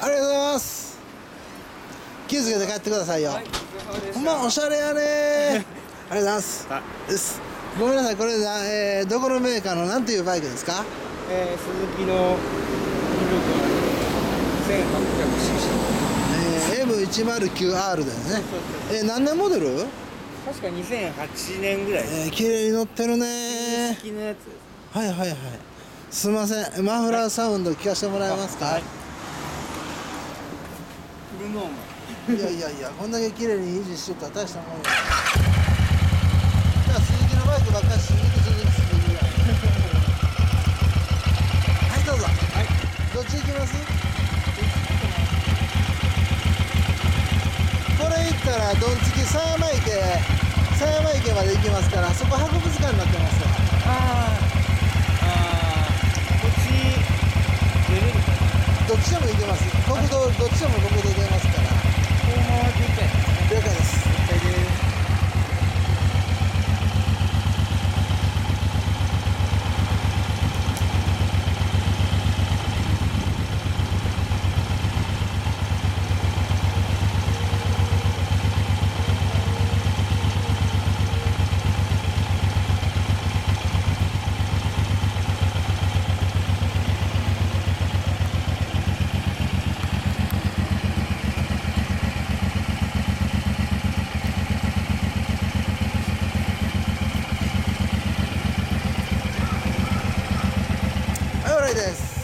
ありがとうございます。気をつけて帰ってくださいよ、はい、ほんまおしゃれやね。ありがとうございます。す。ごめんなさいこれな、えー、どこのメーカーのなんていうバイクですか？えー、鈴木のミルクは 1800cc えー、M109R ですね。えー、何年モデル？確か2008年ぐらい。えー、綺麗に乗ってるね。はいはいはい。すいません。マフラーサウンド聞かせてもらえますか、はい。フルノーマいやいやいやこんだけ綺麗に維持してたら大したもんよじゃあ鈴木のバイクばっかり鈴木鈴木鈴木や。はいどうぞ。はい。どっち行きます？これ行ったらどんつき狭山池狭山池まで行きますからそこ博物館になってます。わあー。あー。こっち出れるかな。どっちでも行けます。国道どっちでも僕 this.